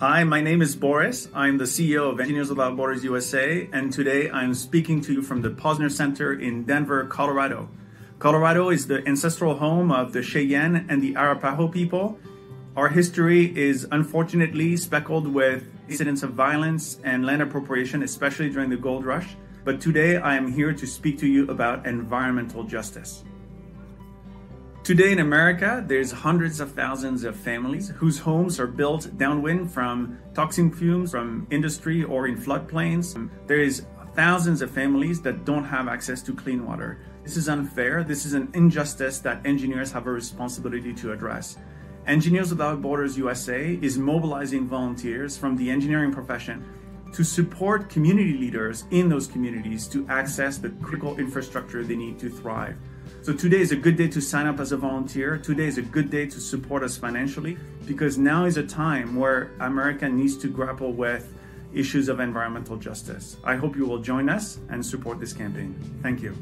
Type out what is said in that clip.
Hi, my name is Boris. I'm the CEO of Engineers Without Borders USA, and today I'm speaking to you from the Posner Center in Denver, Colorado. Colorado is the ancestral home of the Cheyenne and the Arapaho people. Our history is unfortunately speckled with incidents of violence and land appropriation, especially during the gold rush. But today I am here to speak to you about environmental justice. Today in America, there's hundreds of thousands of families whose homes are built downwind from toxin fumes from industry or in floodplains. There is thousands of families that don't have access to clean water. This is unfair. This is an injustice that engineers have a responsibility to address. Engineers Without Borders USA is mobilizing volunteers from the engineering profession to support community leaders in those communities to access the critical infrastructure they need to thrive. So today is a good day to sign up as a volunteer. Today is a good day to support us financially because now is a time where America needs to grapple with issues of environmental justice. I hope you will join us and support this campaign. Thank you.